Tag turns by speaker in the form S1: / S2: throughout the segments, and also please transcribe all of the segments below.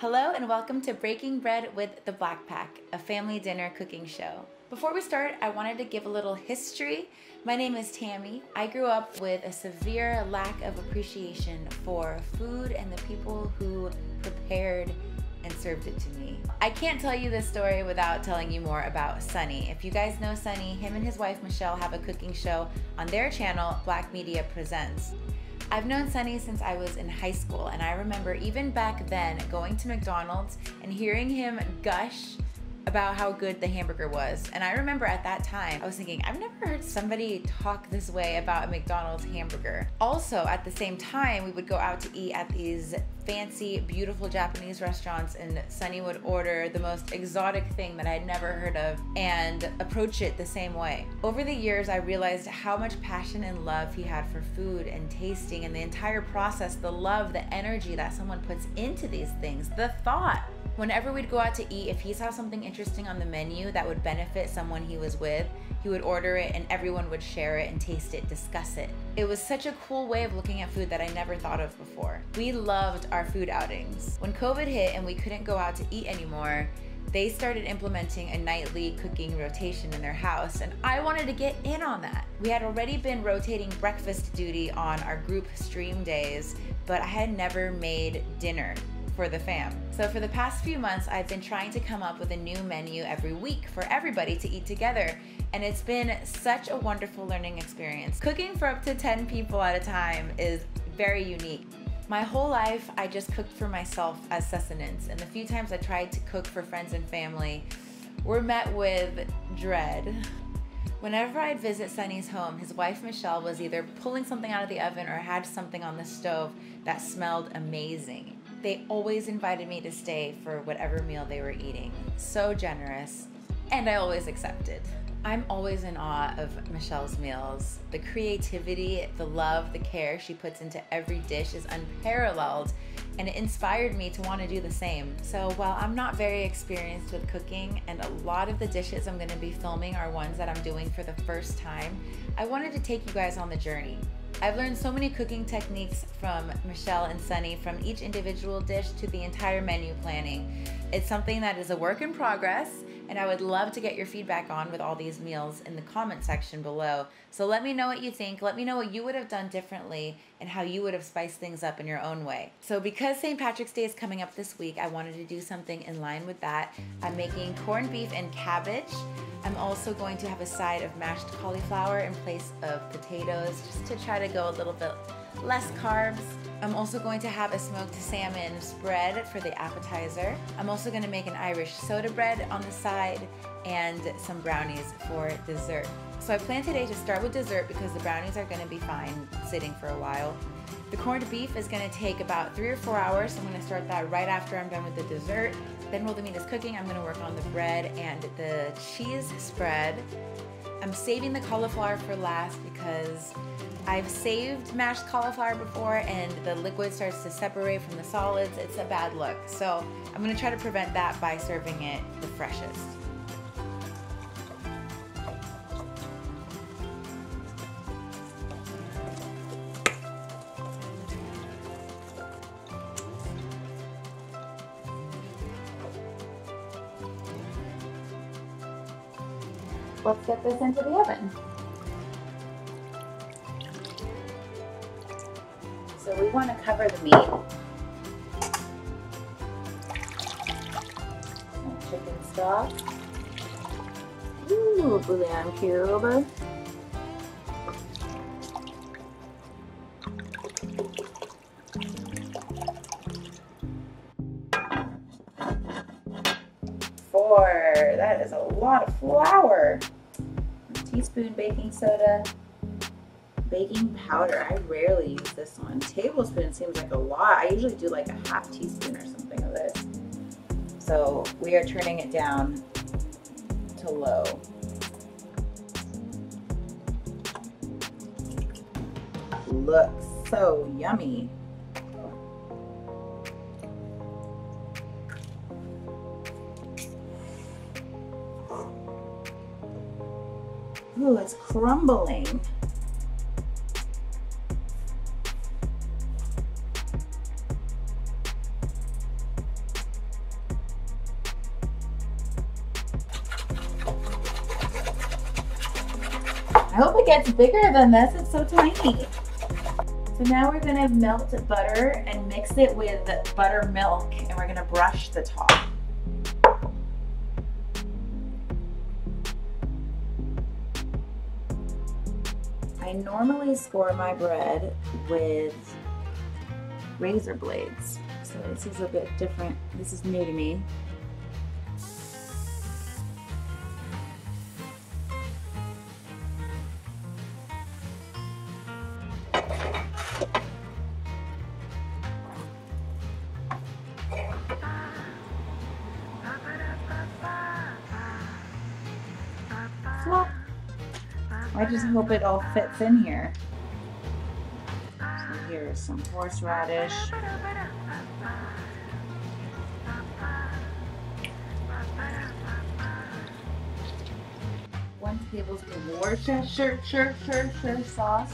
S1: Hello and welcome to Breaking Bread with the Black Pack, a family dinner cooking show. Before we start, I wanted to give a little history. My name is Tammy. I grew up with a severe lack of appreciation for food and the people who prepared and served it to me. I can't tell you this story without telling you more about Sunny. If you guys know Sunny, him and his wife Michelle have a cooking show on their channel, Black Media Presents. I've known Sunny since I was in high school, and I remember even back then going to McDonald's and hearing him gush about how good the hamburger was. And I remember at that time, I was thinking, I've never heard somebody talk this way about a McDonald's hamburger. Also, at the same time, we would go out to eat at these fancy, beautiful Japanese restaurants, and Sunny would order the most exotic thing that I had never heard of and approach it the same way. Over the years, I realized how much passion and love he had for food and tasting and the entire process, the love, the energy that someone puts into these things, the thought whenever we'd go out to eat, if he saw something interesting on the menu that would benefit someone he was with, he would order it and everyone would share it and taste it, discuss it. It was such a cool way of looking at food that I never thought of before. We loved our food outings. When COVID hit and we couldn't go out to eat anymore, they started implementing a nightly cooking rotation in their house, and I wanted to get in on that. We had already been rotating breakfast duty on our group stream days, but I had never made dinner for the fam. So for the past few months, I've been trying to come up with a new menu every week for everybody to eat together. And it's been such a wonderful learning experience. Cooking for up to 10 people at a time is very unique. My whole life, I just cooked for myself as sustenance. And the few times I tried to cook for friends and family were met with dread. Whenever I'd visit Sunny's home, his wife Michelle was either pulling something out of the oven or had something on the stove that smelled amazing. They always invited me to stay for whatever meal they were eating. So generous. And I always accepted. I'm always in awe of Michelle's meals. The creativity, the love, the care she puts into every dish is unparalleled, and it inspired me to want to do the same. So, while I'm not very experienced with cooking, and a lot of the dishes I'm going to be filming are ones that I'm doing for the first time, I wanted to take you guys on the journey. I've learned so many cooking techniques from Michelle and Sunny, from each individual dish to the entire menu planning. It's something that is a work in progress, and I would love to get your feedback on with all these meals in the comment section below. So let me know what you think. Let me know what you would have done differently and how you would have spiced things up in your own way. So because St. Patrick's Day is coming up this week, I wanted to do something in line with that. I'm making corned beef and cabbage. I'm also going to have a side of mashed cauliflower in place of potatoes just to try to go a little bit less carbs. I'm also going to have a smoked salmon spread for the appetizer. I'm also going to make an Irish soda bread on the side and some brownies for dessert. So I plan today to start with dessert because the brownies are going to be fine sitting for a while. The corned beef is going to take about three or four hours. So I'm going to start that right after I'm done with the dessert. Then while the meat is cooking, I'm going to work on the bread and the cheese spread. I'm saving the cauliflower for last because I've saved mashed cauliflower before and the liquid starts to separate from the solids. It's a bad look. So I'm going to try to prevent that by serving it the freshest. Let's get this into the oven. So we want to cover the meat. Some chicken stock. Ooh, bouillon cube. Four. That is a lot of flour teaspoon baking soda, baking powder. I rarely use this one. Tablespoon seems like a lot. I usually do like a half teaspoon or something of this. So we are turning it down to low. Looks so yummy. Ooh, it's crumbling I hope it gets bigger than this. It's so tiny. So now we're gonna melt butter and mix it with buttermilk and we're gonna brush the top. I normally score my bread with razor blades. So this is a bit different. This is new to me. I just hope it all fits in here. So here's some horseradish. One tablespoon Worcestershire sauce.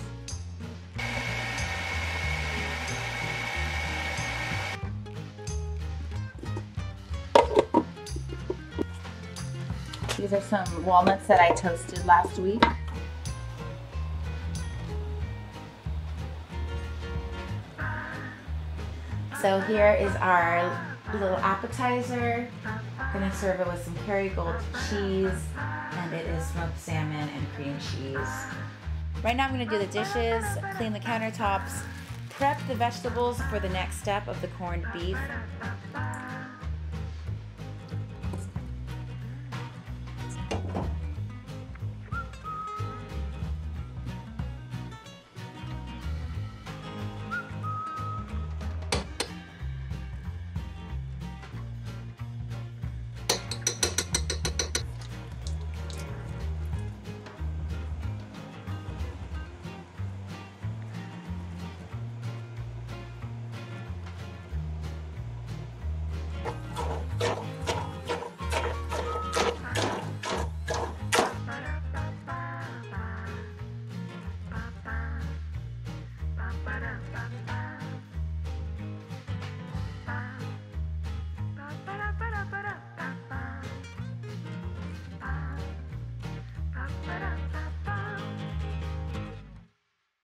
S1: These are some walnuts that I toasted last week. So here is our little appetizer. I'm gonna serve it with some Kerrygold cheese, and it is smoked salmon and cream cheese. Right now I'm gonna do the dishes, clean the countertops, prep the vegetables for the next step of the corned beef.